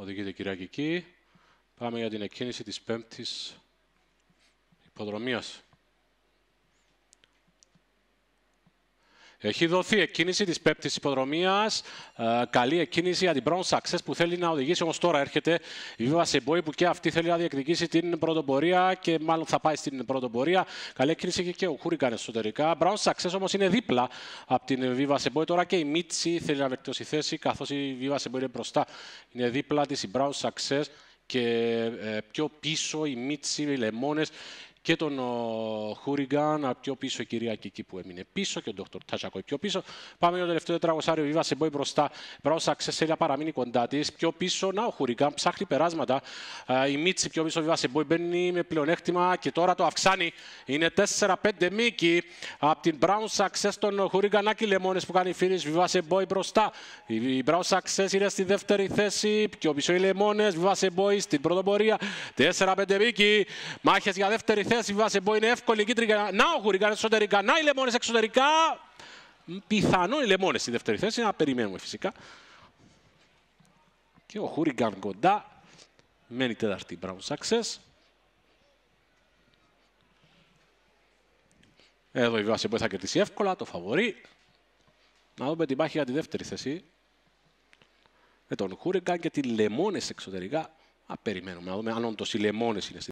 οδηγείται η Κυριακική. Πάμε για την εκκίνηση της πέμπτης υποδρομίας. Έχει δοθεί εκκίνηση της πέπτης υποδρομίας. Ε, καλή εκκίνηση για την Brown Success που θέλει να οδηγήσει. Όμως τώρα έρχεται η Viva Seboy που και αυτή θέλει να διεκδικήσει την πρωτοπορία και μάλλον θα πάει στην πρωτοπορία. Καλή εκκίνηση και, και ο Χούρικαν εσωτερικά. Brown Success όμως είναι δίπλα από την Viva Seboy. Τώρα και η Μίτσι θέλει να βελτιώσει θέση καθώς η Viva Seboy είναι μπροστά. Είναι δίπλα της η Brown Success και ε, πιο πίσω η Μίτσι, οι Λεμόνες και τον Χούριγκαν πιο πίσω η κυρία εκεί που έμεινε πίσω και ο Δόκτωρ Τάτσακο πιο πίσω. Πάμε για το τελευταίο τραγωσάριο. Βίβα σε μπόι μπροστά. Μπράουσα ξεσέλια παραμείνει κοντά της. Πιο πίσω, να ο Χούριγκαν ψάχνει περάσματα. Η Μίτση πιο πίσω, Βίβα σε μπόι μπαίνει με πλεονέκτημα και τώρα το αυξάνει. Είναι 4-5 μήκη από την Brown Success των Χούριγκανάκι Λεμόνες που κάνει φίλη. Βίβα σε μπόι μπροστά. Η Brown Success είναι στη δεύτερη θέση. Πιο πίσω οι Λεμόνες. Βίβα σε μπόι στην πρωτοπορία. 4-5 μήκη. Μάχες για δεύτερη θέση θέση Βάσεμπο είναι εύκολη κίτρινη. Να ο Χουρικάν εσωτερικά, να οι Λεμόνες εξωτερικά. Πιθανό οι Λεμόνες στη δεύτερη θέση, να περιμένουμε φυσικά. Και ο Χουρικάν κοντά. Μένει τέταρτη Brown Success. Εδώ η Βάσεμπο θα κερδίσει εύκολα, το φαβορεί. Να δούμε την μάχη για τη δεύτερη θέση. Με τον Χούρικαν και τη Λεμόνες εξωτερικά. Α, περιμένουμε να δούμε αν όντως οι Λεμόνες είναι στη